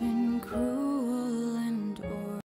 been cruel.